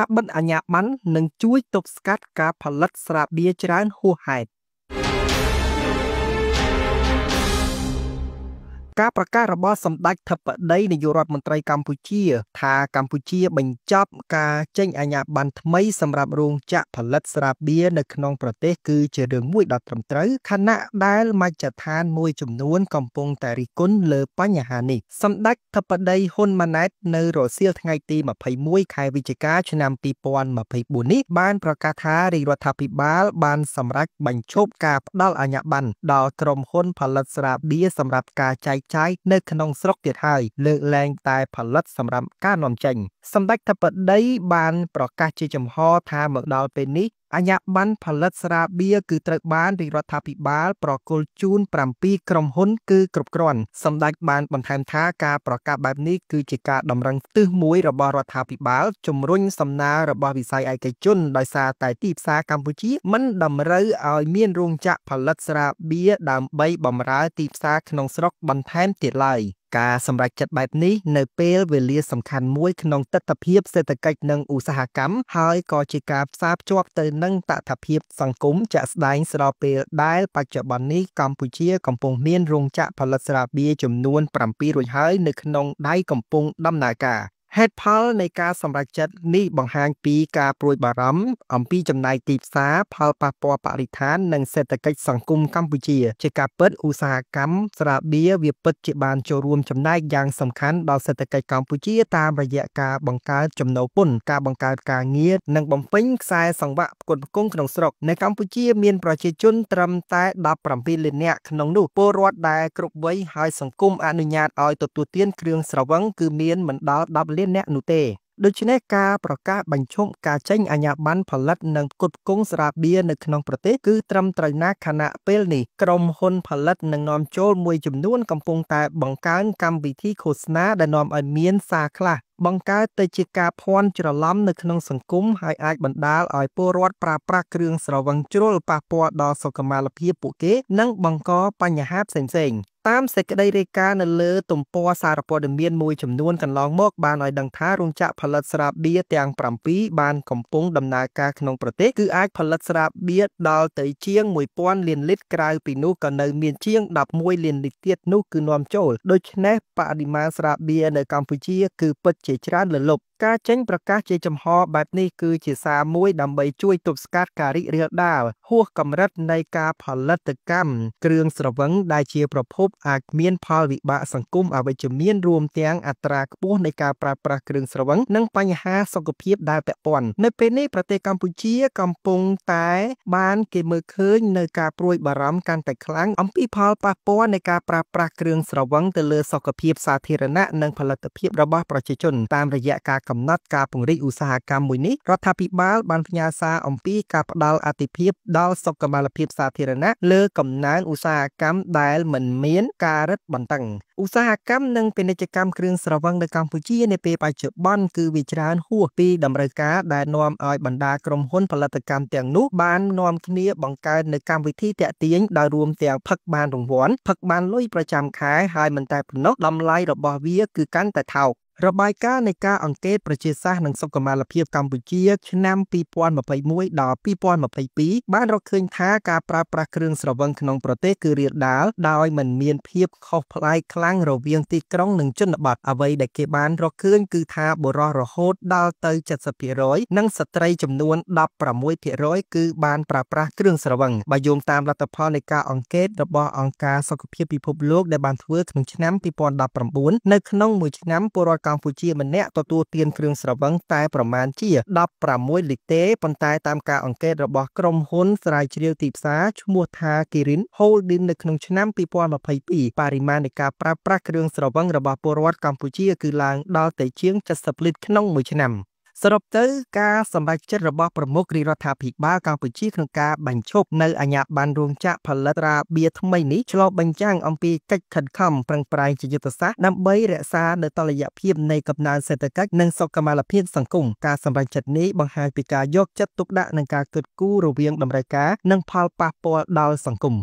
ការបិទអាជ្ញាប័ណ្ណនឹងជួយទប់ស្កាត់ការផលិតស្រាបៀរច្រើនហួសហេតុ ការប្រកាសរបស់សម្ដេចធិបតីនាយករដ្ឋមន្ត្រីកម្ពុជា ថាកម្ពុជាបញ្ចប់ការចេញអាជ្ញាប័ណ្ណថ្មីសម្រាប់រោងចក្រផលិតស្រាបៀរនៅក្នុងប្រទេសគឺជារឿងមួយដ៏ត្រឹមត្រូវខណៈដែលមជ្ឈដ្ឋានមួយចំនួនកំពុងតែរិះគន់លើបញ្ហានេះសម្ដេចធិបតីហ៊ុនម៉ាណែតនៅរសៀលថ្ងៃទី21ខែវិច្ឆិកាឆ្នាំ2024នេះបានប្រកាសថារាជរដ្ឋាភិបាលបានសម្រេចបញ្ឈប់ការផ្ដល់អាជ្ញាប័ណ្ណដល់ក្រុមហ៊ុនផលិតស្រាបៀរសម្រាប់ការចែកចាយនៅក្នុងស្រុកទៀតហើយលើកលែងតែផលិតសម្រាប់ការនាំចេញសម្ដេចធិបតីបានប្រកាសជាចំហថាមកដល់ពេលនេះអាជ្ញាប័ណ្ណផលិតស្រាបៀរគឺត្រូវបានរាជរដ្ឋាភិបាលប្រគល់ជូន7ក្រុមហ៊ុនគឺគ្រប់គ្រាន់សម្ដេចបានបន្ថែមថាការប្រកាសបែបនេះគឺជាការតម្រឹងទិសមួយរបស់រដ្ឋាភិបាលជំរុញសំណើរបស់វិស័យឯកជនដោយសារតែទីផ្សារកម្ពុជាមិនតម្រូវឲ្យមានរោងចក្រផលិតស្រាបៀរដើម្បីបម្រើទីផ្សារក្នុងស្រុកបន្ថែមទៀតឡើយ។ការសម្រេចចិត្តបែបនេះនៅពេលវេលាសំខាន់មួយក្នុងទស្សនវិជ្ជាសេដ្ឋកិច្ចនិងឧស្សាហកម្មហើយក៏ជាការផ្សារភ្ជាប់ទៅនឹងតថភាពសង្គមជាក់ស្ដែងស្របពេលដែលបច្ចុប្បន្ននេះកម្ពុជាកំពុងមានរោងចក្រផលិតស្រាបៀរចំនួន7រួចហើយនៅក្នុងដៃកំពុងដំណើរការ ហេតុផលនៃការសម្រេចចិត្តនេះបង្ហាញពីការព្រួយបារម្ភអំពីចំណាយទីផ្សារផលប៉ះពាល់បរិស្ថាននិងសេដ្ឋកិច្ចសង្គមកម្ពុជា ជាការពិតឧស្សាហកម្មស្រាបៀរវាពិតជាបានចូលរួមចំណែកយ៉ាងសំខាន់ដល់សេដ្ឋកិច្ចកម្ពុជាតាមរយៈការបង្កើតចំណូលពន្ធការបង្កើតការងារនិងបំពេញខ្សែសង្វាក់ផ្គត់ផ្គង់ក្នុងស្រុកនៅកម្ពុជាមានប្រជាជនត្រឹមតែ17លាននាក់ក្នុងនោះពលរដ្ឋដែលគ្រប់វ័យហើយសង្គមអនុញ្ញាតឲ្យទទួលទានគ្រឿងស្រវឹងគឺមានមិនដល់10លានអ្នកនោះទេដូច្នេះការប្រកាសបញ្ឈប់ការចេញអាជ្ញាប័ណ្ណផលិតនិងផ្គត់ផ្គង់ស្រាបៀរនៅក្នុងប្រទេសគឺត្រឹមត្រូវណាស់ខណៈពេលនេះក្រុមហ៊ុនផលិតនិងនាំចូលមួយចំនួនកំពុងតែបង្កើនកម្មវិធីឃោសនាដែលនាំឲ្យមានសារខ្លះបង្កើតទៅជាការភ័ន្តច្រឡំនៅក្នុងសង្គមហើយអាចបណ្ដាលឲ្យពលរដ្ឋប្រើប្រាស់គ្រឿងស្រវឹងជ្រុលប៉ះពាល់ដល់សុខុមាលភាពពួកគេ និងបង្កបញ្ហាផ្សេងៗតាមសេចក្តីរាយការណ៍នៅលើទំព័រសារព័ត៌មានមួយចំនួនកន្លងមកបានឲ្យដឹងថារោងចក្រផលិតស្រាបៀរទាំង7បានកំពុងដំណើរការក្នុងប្រទេសគឺអាចផលិតស្រាបៀរដល់ទៅជាង1000លានលីត្រក្រៅពីនោះក៏នៅមានជាង11លានលីត្រទៀតនោះគឺនាំចូលដូច្នេះបរិមាណស្រាបៀរនៅកម្ពុជាគឺពិតជាច្រើនលើលប់ ការចេញប្រកាសជាចំហបែបនេះគឺជាសារមួយដើម្បីជួយទប់ស្កាត់ការរីករាលដាលហួសកម្រិតនៃការផលិតកម្មគ្រឿងស្រវឹងដែលជាប្រភពអាចមានផលវិបាកសង្គមអវិជ្ជមានរួមទាំងអត្រាខ្ពស់នៃការប្រើប្រាស់គ្រឿងស្រវឹងនិងបញ្ហាសុខភាពដែលពាក់ព័ន្ធនៅពេលនេះប្រទេសកម្ពុជាកំពុងតែបានគេមើលឃើញនៅការព្រួយបារម្ភកាន់តែខ្លាំងអំពីផលប៉ះពាល់នៃការប្រើប្រាស់គ្រឿងស្រវឹងទៅលើសុខភាពសាធារណៈនិងផលិតភាពរបស់ប្រជាជនតាមរយៈការកំណត់ការពង្រីកឧស្សាហកម្មមួយនេះរដ្ឋាភិបាលបានផ្ញើសារអំពីការផ្ដល់អាទិភាពដល់សុខុមាលភាពសាធារណៈលើកំណើនឧស្សាហកម្មដែលមិនមានការរឹតបន្តឹងឧស្សាហកម្មនិងពាណិជ្ជកម្មគ្រឿងស្រវឹងនៅកម្ពុជានាពេលបច្ចុប្បន្នគឺវាច្រើនហួសពីតម្រូវការដែលនាំឲ្យបណ្ដាក្រុមហ៊ុនផលិតកម្មទាំងនោះបាននាំគ្នាបង្កើតនៅកម្មវិធីតាក់ទាញដោយរួមទាំងផឹកបានរង្វាន់ផឹកបានលុយប្រចាំខែហើយមិនតែប៉ុណ្ណោះតម្លៃរបស់វាគឺកាន់តែថោក របាយការណ៍នៃការអង្កេតប្រជាសាស្ត្រនិងសុខុមាលភាពកម្ពុជាឆ្នាំ2021ដល់2022បានរកឃើញថាការប្រើប្រាស់គ្រឿងស្រវឹងក្នុងប្រទេសគឺរាលដាលដោយមិនមានភាពខុសប្លែកខ្លាំងរវាងទីក្រុងនិងជនបទអ្វីដែលគេបានរកឃើញគឺថាបុរសរហូតដល់ទៅ70%និងស្ត្រីចំនួន16%គឺបានប្រើប្រាស់គ្រឿងស្រវឹងបើយោងតាមលទ្ធផលនៃការអង្កេតរបស់អង្គការសុខភាពពិភពលោកដែលបានធ្វើក្នុងឆ្នាំ2019នៅក្នុងមួយឆ្នាំពលរដ្ឋកម្ពុជាម្នាក់ទទួលទានគ្រឿងស្រវឹងតែប្រមាណជា16លីត្រទេប៉ុន្តែតាមការអង្កេតរបស់ក្រុមហ៊ុនស្រាវជ្រាវទីផ្សារឈ្មោះថា Kirin Holding នៅក្នុងឆ្នាំ2022បរិមាណនៃការប្រើប្រាស់គ្រឿងស្រវឹងរបស់ពលរដ្ឋកម្ពុជាគឺឡើងដល់ទៅជាង70លីត្រក្នុងមួយឆ្នាំ។ សរុបទៅការសម្រេចចិត្តរបស់ប្រមុខរាជរដ្ឋាភិបាលកម្ពុជាក្នុងការបញ្ឈប់នៅអាជ្ញាប័ណ្ណរោងចក្រផលិតរាបៀថ្មីនេះឆ្លុះបញ្ចាំងអំពីកិច្ចខិតខំប្រឹងប្រែងជាយុទ្ធសាស្ត្រដើម្បីរក្សានូវតុល្យភាពនៃកំណើនសេដ្ឋកិច្ចនិងសុខុមាលភាពសង្គមការសម្រេចចិត្តនេះបង្ហាញពីការយកចិត្តទុកដាក់និងការគិតគូររវាងតម្រូវការនិងផលប៉ះពាល់ដល់សង្គម